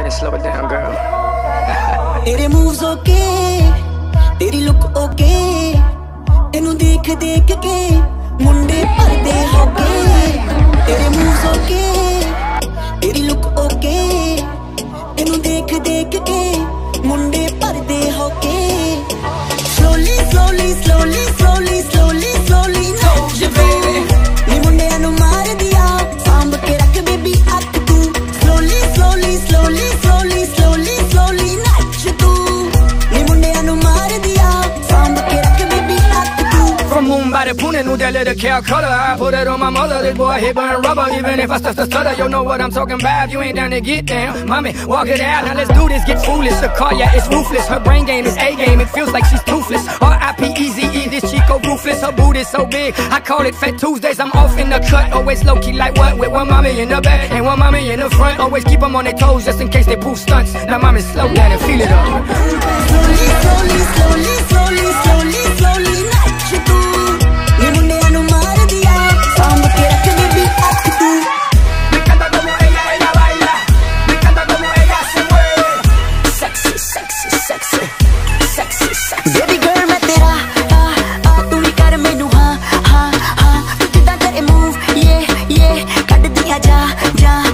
ahead and slow it down, girl. ਤੇਰੇ moves okay ਤੇਰੀ look okay ਤੈਨੂੰ ਦੇਖ ਦੇਖ ਕੇ ਮੁੰਡੇ ਭਰਦੇ ਹੋਗੇ ਤੇਰੇ ਮੂਵਸ ਓਕੇ ਤੇਰੀ ਲੁੱਕ ਓਕੇ ਤੈਨੂੰ ਦੇਖ ਦੇਖ ਕੇ ਮੁੰਡੇ ਤੂੰ From Mumbai to Pune, New Delhi to Calcutta, I put it on my mother. This boy hit burn rubber, even if I start to stutter. You know what I'm talking about. You ain't down to get down, mommy. Walk it out. Now let's do this. Get foolish. The car, yeah, it's ruthless. Her brain game is A game. It feels like she's toothless. R.I.P. Easy E. This Chico ruthless. Her boot is so big. I call it Fat Tuesdays. I'm off in the cut. Always low key like what? With one mommy in the back and one mommy in the front. Always keep them on their toes just in case they pull stunts. Now mommy, slow down and feel it up. Baby girl तेरा आ आ तू ही कर मेनू हाँ जा जा।